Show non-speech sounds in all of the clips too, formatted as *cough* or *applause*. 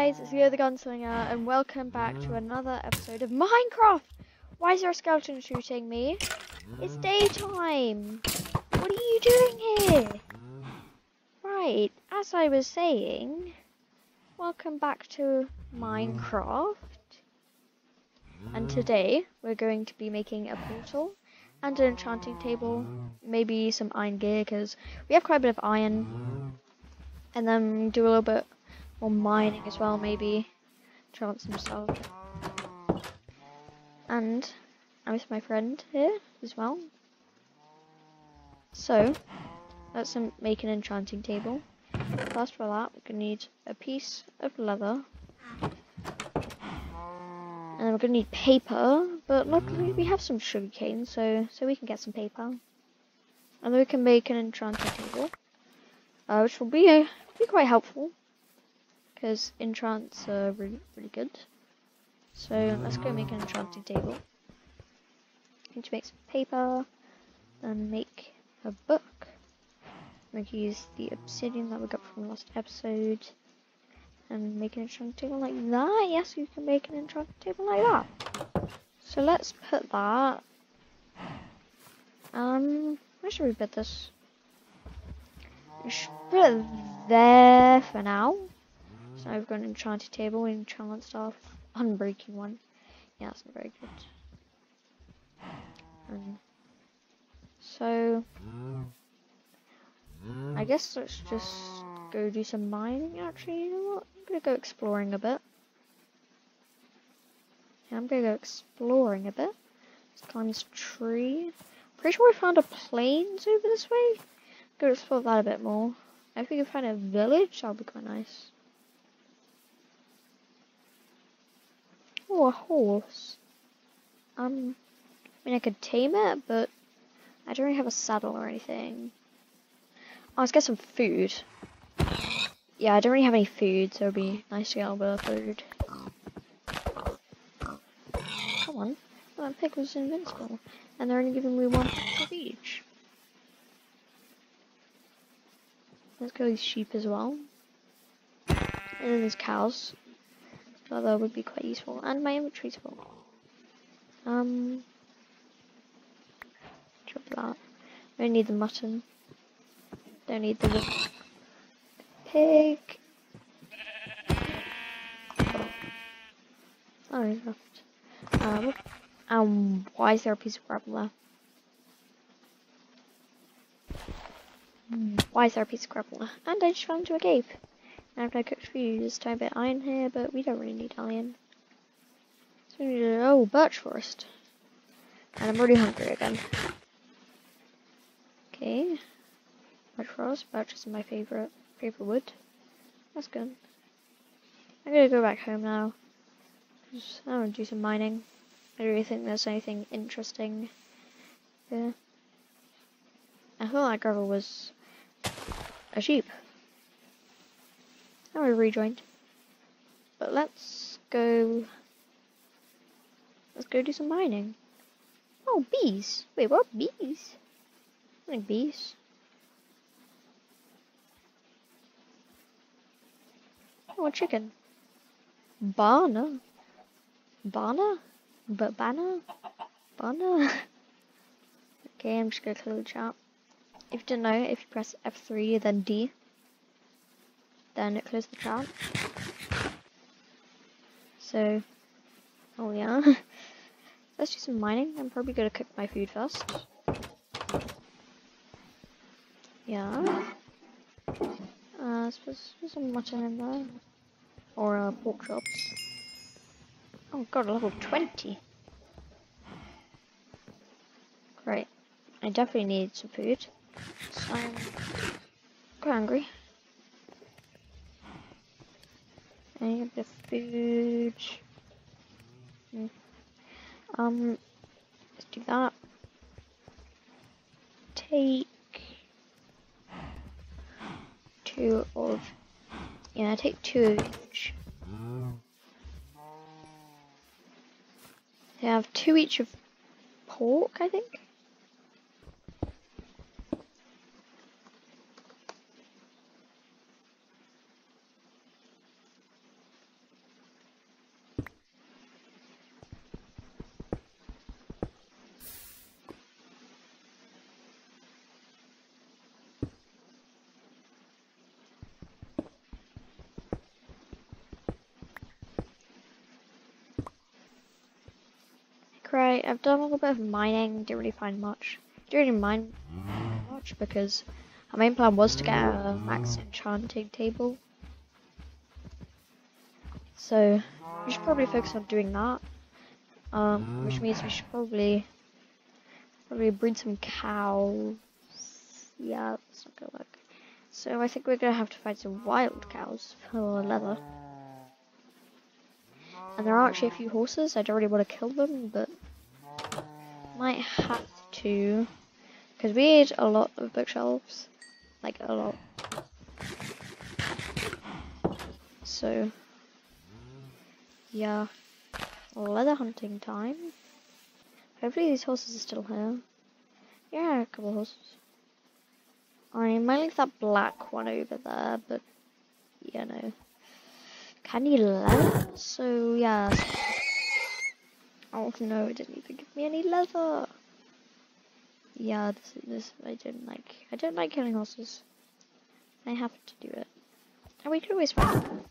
guys, it's Leo the Gunslinger, and welcome back to mm. another episode of Minecraft! Why is there a skeleton shooting me? It's mm. daytime! What are you doing here? Mm. Right, as I was saying, welcome back to Minecraft. And today, we're going to be making a portal and an enchanting table, maybe some iron gear, because we have quite a bit of iron. And then do a little bit more mining as well, maybe. Chance some stuff. And I'm with my friend here as well. So, let's make an enchanting table. First for that, we're going to need a piece of leather. And then we're going to need paper, but luckily we have some sugarcane, so so we can get some paper. And then we can make an enchanting table, uh, which will be uh, be quite helpful because enchants are really, really good. So let's go make an enchanting table. Need to make some paper, and make a book. Going to use the obsidian that we got from last episode and make an enchanting table like that. Yes, you can make an enchanting table like that. So let's put that. Um, where should we put this? We should put it there for now. So I've got an enchanted table, enchant stuff, unbreaking one. Yeah, that's not very good. Um, so I guess let's just go do some mining. Actually, you know what? I'm gonna go exploring a bit. Yeah, I'm gonna go exploring a bit. Let's climb this tree. Pretty sure we found a plains over this way. Go explore that a bit more. If we can find a village, that'll be quite nice. Oh, a horse. Um, I mean, I could tame it, but I don't really have a saddle or anything. Oh, let's get some food. Yeah, I don't really have any food, so it'd be nice to get a bit of food. Come on. Oh, that pig was invincible. And they're only giving me one of each. Let's go these sheep as well. And then there's cows. That would be quite useful. And my inventory's full. Um drop that. Don't need the mutton. Don't need the pig. Oh, he's left. Um, why is there a piece of gravel there? Why is there a piece of gravel? And I just fell into a cave. After I cooked food, there's a bit of iron here, but we don't really need iron. So need a, oh, birch forest. And I'm already hungry again. Okay. Birch forest. Birch is my favorite favorite wood. That's good. I'm gonna go back home now. Just, I want to do some mining. I don't really think there's anything interesting here. I thought that gravel was a sheep. Now we rejoined. But let's go. Let's go do some mining. Oh, bees. Wait, what bees? I like bees. Oh, a chicken. Bana. Bana? But Bana? Bana? *laughs* okay, I'm just gonna clear the chat. If you don't know, if you press F3 then D, then it closes the chat. So, oh yeah. *laughs* Let's do some mining. I'm probably gonna cook my food first. Yeah. Uh, I suppose there's some mutton in there. Or uh, pork chops. Oh god, level 20. Great. I definitely need some food. So I'm quite hungry. I of food. Hmm. Um, let's do that. Take two of, yeah, take two of each. They have two each of pork, I think. Great, I've done a little bit of mining, didn't really find much. Didn't really mine much because our main plan was to get a max enchanting table. So we should probably focus on doing that. Um, which means we should probably probably breed some cows. Yeah, that's not gonna work. So I think we're gonna have to find some wild cows for leather. And there are actually a few horses. I don't really want to kill them, but might have to because we need a lot of bookshelves, like a lot. So yeah, leather hunting time. Hopefully these horses are still here. Yeah, a couple of horses. I might leave that black one over there, but you know. Can you leather? So yeah. Oh no, it didn't even give me any leather. Yeah, this this I don't like. I don't like killing horses. I have to do it. And we could always find.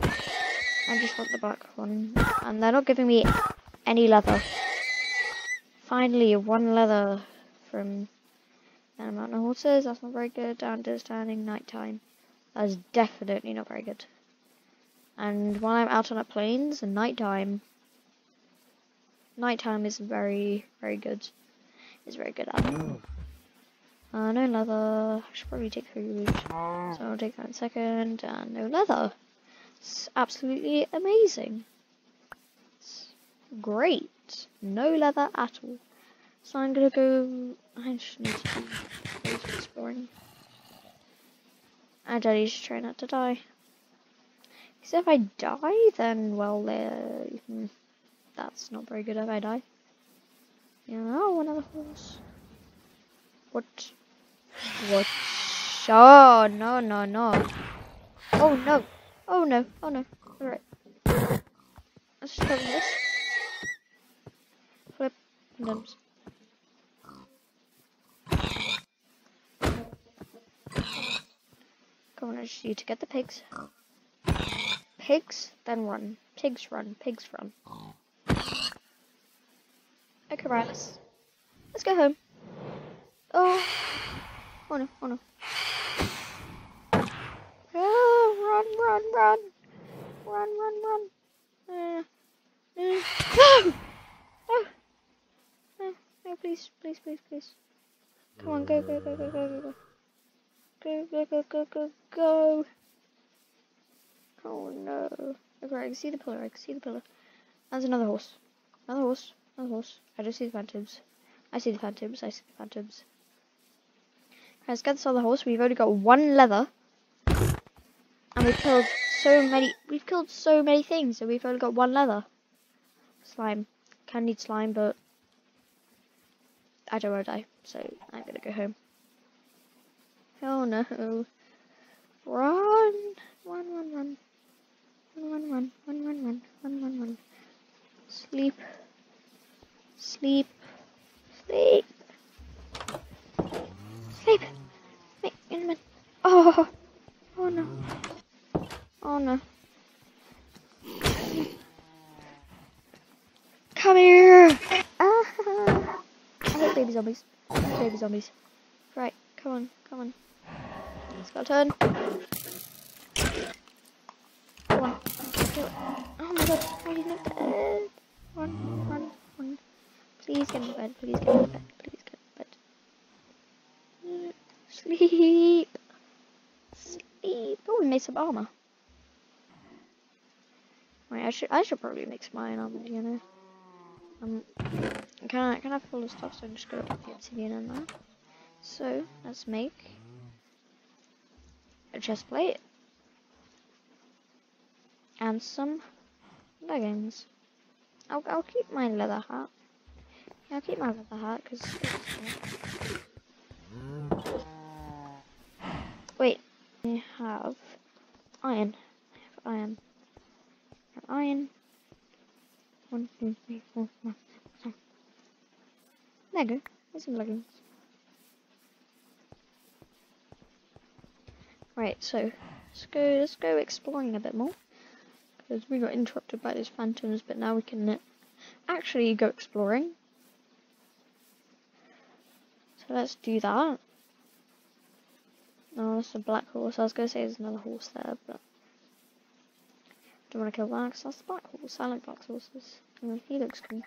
I just want the black one. And they're not giving me any leather. Finally, one leather from an amount of horses. That's not very good. Understanding nighttime. That is definitely not very good. And while I'm out on the plains, and nighttime, nighttime is very, very good. It's very good at it. Uh, no leather. I should probably take food. So I'll take that in second. And no leather. It's absolutely amazing. It's great. No leather at all. So I'm gonna go. I just need to do exploring. And I need to try not to die. Because if I die, then well, uh, that's not very good if I die. Yeah, oh, another horse. What? What? Oh, no, no, no. Oh, no. Oh no, oh no. Alright. Let's cover this. Flip condoms. Come on, I just need to get the pigs. Pigs, then run. Pigs run, pigs run. Okay, right, let's, let's go home. Oh, oh no, oh no. Oh, run, run, run. Run, run, run. Uh, uh, no! No! No, no, please, please, please, please. Come on, go, go, go, go, go, go, go. Go, go, go, go, go, go. Oh no. Okay, I can see the pillar, I can see the pillar. There's another horse. Another horse, another horse. I just see the phantoms. I see the phantoms. I see the phantoms. Can't get this on the horse, we've only got one leather. And we've killed so many, we've killed so many things, and we've only got one leather. Slime. Can need slime, but I don't want to die, so I'm gonna go home. Oh no. Run! Run, run, run. Run, run, run. Run, run, run. Run, run, run. Sleep. Sleep. Sleep. Sleep. Wait, wait a minute. Oh. Oh no. Oh no. Come here! Ah, I hate baby zombies. Baby zombies. Right, come on, come on. Skeleton. Come on. Oh my god, why didn't bed? Run, run, run. Please get in bed, please get in bed, please get in bed. Sleep. Sleep. Oh, we made some armor. Wait, I should I should probably make some iron armor, you know. Um, can I can I full of stuff? So I'm just gonna put the obsidian in there. So let's make a chest plate and some leggings. I'll I'll keep my leather hat. Yeah, I'll keep my leather hat because. Wait, I have iron. I have iron I have iron. One, two, three, four, five, six. There you go. There's some leggings. Right, so let's go. Let's go exploring a bit more because we got interrupted by those phantoms, but now we can uh, actually go exploring. So let's do that. Oh, that's a black horse. I was going to say there's another horse there, but don't want to kill that because that's the black horse. I like black horses. Oh, he looks cool.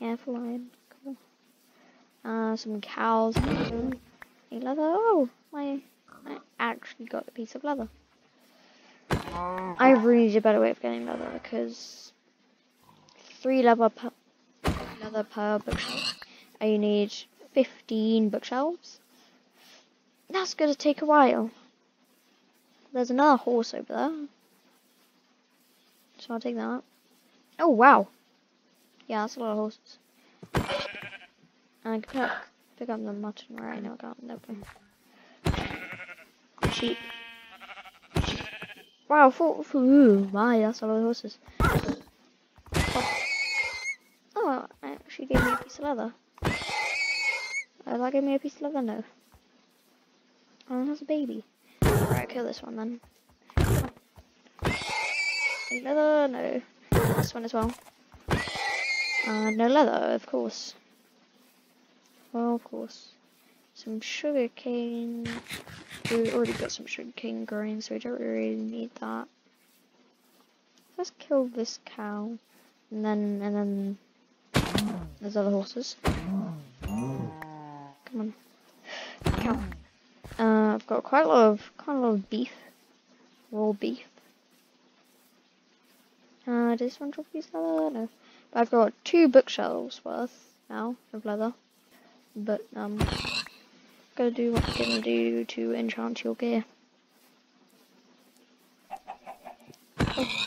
Yeah, for lion. Cool. Uh, some cows. Any leather. Oh, my, I actually got a piece of leather. I really need a better way of getting leather because three leather per, leather per bookshelf. You need 15 bookshelves. That's going to take a while. There's another horse over there. So I'll take that. Oh, wow. Yeah, that's a lot of horses. And I can pick up, pick up the mutton right now. I can't. Nope. Sheep. Wow, for, for, ooh, my, that's a lot of horses. Oh, oh actually gave me a piece of leather. That gave me a piece of leather? No. Oh, it has a baby. Alright, kill this one then. Leather, no. This one as well. Uh, no leather, of course. Well, of course. Some sugar cane. We already got some sugar cane growing, so we don't really need that. Let's kill this cow. And then, and then, there's other horses. Come on. Cow. Uh, I've got quite a lot of, quite a lot of beef. Raw beef. Uh, does one drop piece leather? No. But I've got two bookshelves worth now of leather. But, um, gotta do what I'm gonna do to enchant your gear. Oh.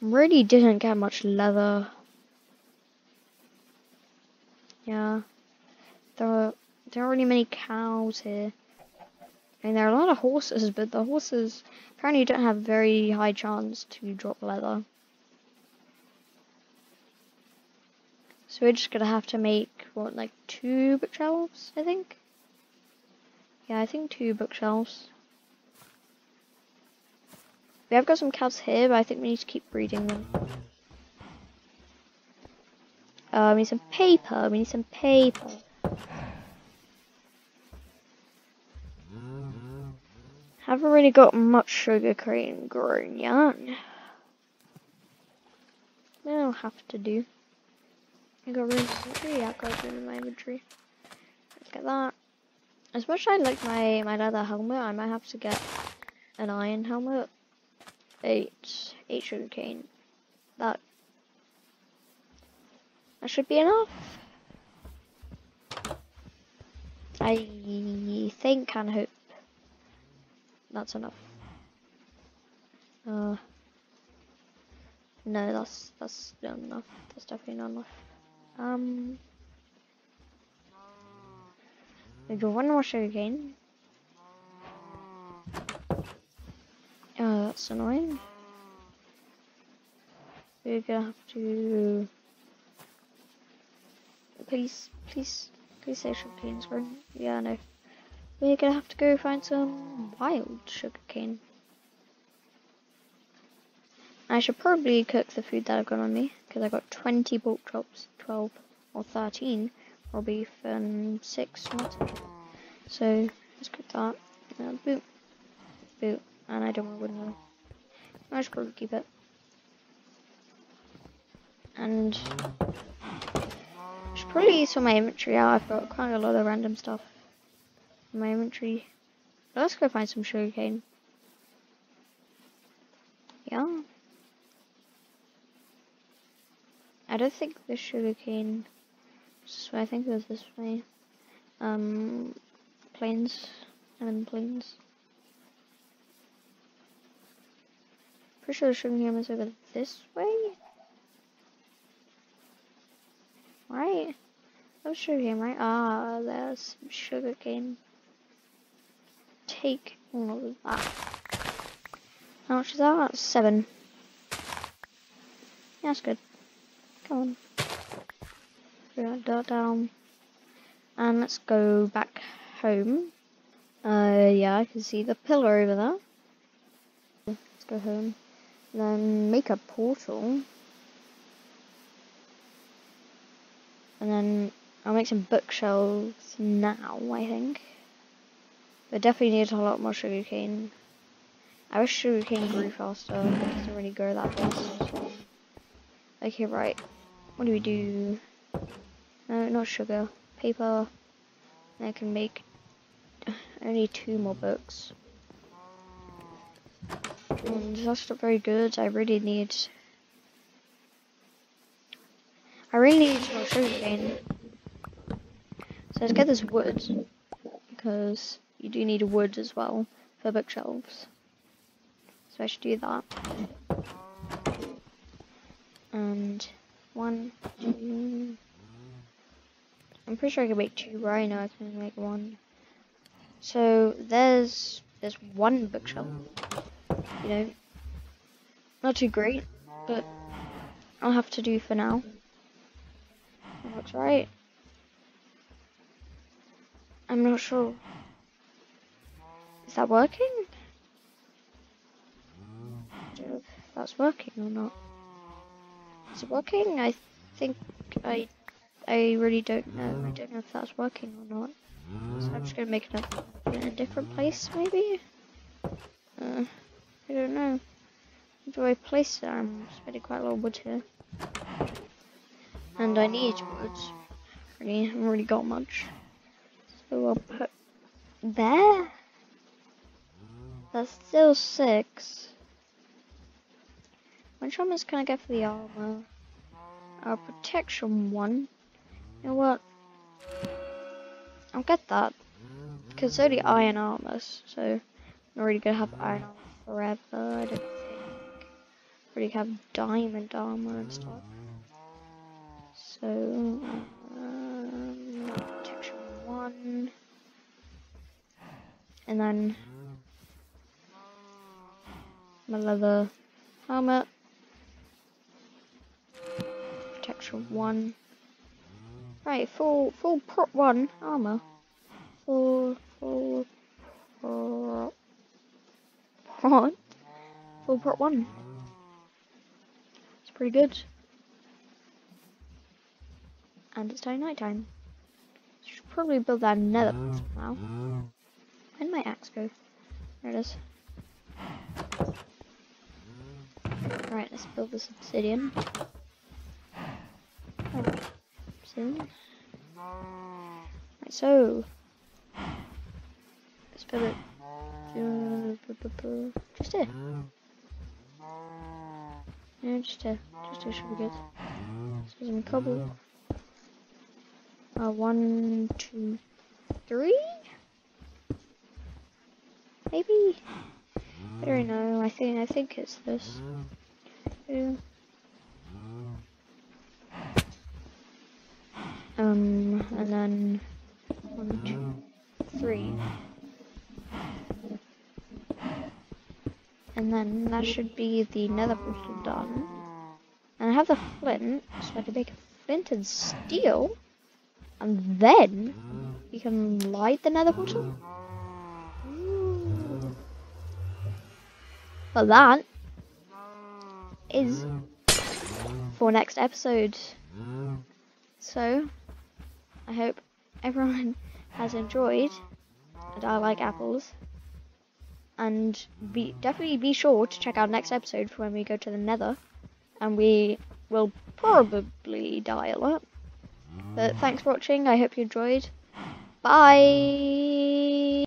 Really didn't get much leather. Yeah. There are, there aren't many cows here. I mean, there are a lot of horses, but the horses apparently don't have very high chance to drop leather. So we're just gonna have to make, what, like two bookshelves, I think? Yeah, I think two bookshelves. We have got some cows here, but I think we need to keep breeding them. Uh, we need some paper, we need some paper. I haven't really got much sugar cane growing yet. I'll have to do. I got room inventory, yeah, I've got room in my inventory. Look at that. As much as I like my, my leather helmet, I might have to get an iron helmet. Eight, eight sugar cane. That, that should be enough. I think and hope that's enough. Uh, no, that's that's not enough. That's definitely not enough. Um, we do one more sugar cane. Uh, that's annoying. We're gonna have to. Please, please, please say sugar cane's growing. Yeah, no. We're gonna have to go find some wild sugarcane. I should probably cook the food that I've got on me, because I've got 20 pork chops, 12 or 13 raw beef, and 6 mutton. So, let's cook that. Uh, boot, boot, and I don't want wooden I just gotta keep it. And, I should probably sort my inventory out, I've got quite a lot of random stuff my inventory. Let's go find some sugarcane. Yeah. I don't think the sugarcane way. I think it was this way. Um, plains. I'm in the plains. Pretty sure the sugarcane was over this way. Right? That was sugarcane, right? Ah, there's some sugarcane take of that. Ah. How much is that? That's seven. Yeah, that's good. Come on. That dirt down. And let's go back home. Uh, yeah, I can see the pillar over there. Let's go home. And then make a portal. And then I'll make some bookshelves now, I think. But definitely need a lot more sugarcane. I wish sugarcane grew faster. It doesn't really grow that fast. Okay, right. What do we do? No, not sugar. Paper. I can make only two more books. And that's not very good. I really need. I really need more sugarcane. So let's get this wood. Because you do need a wood as well for bookshelves. So I should do that. And one, two. I'm pretty sure I can make two, right? now. I can make one. So there's there's one bookshelf. You know, not too great, but I'll have to do for now. That's right. I'm not sure. Is that working? that's working or not. Is it working? I think I I really don't know. I don't know if that's working or not. So I'm just gonna make it in a different place maybe? Uh, I don't know. Do I place it? I'm spending quite a lot of wood here. And I need wood. Really, I haven't really got much. So I'll put there. That's still six. Which is can I get for the armor? Our protection one. You know what? I'll get that. Because it's only iron armor, so I'm not really gonna have iron armor forever, I don't think. Already have diamond armor and stuff. So, um, protection one. And then my leather helmet. Protection one. Right, full full prop one armor. Full full prot prot full prot one. It's pretty good. And it's time night time. Should probably build that nether oh. now. Where did my axe go? There it is. Right, let's build this obsidian. Obsidian. Right, so let's build it. Just here. Yeah, just here. Just here should be good. So some cobble. Uh, one, two, three? Maybe? I don't know. I think I think it's this. Um, and then one, two, three. And then that should be the nether portal done. And I have the flint, so I can make a flint and steel. And then we can light the nether portal. But that is for next episode. So, I hope everyone *laughs* has enjoyed, and I like apples. And be definitely be sure to check out next episode for when we go to the Nether, and we will probably die a lot. But thanks for watching. I hope you enjoyed. Bye.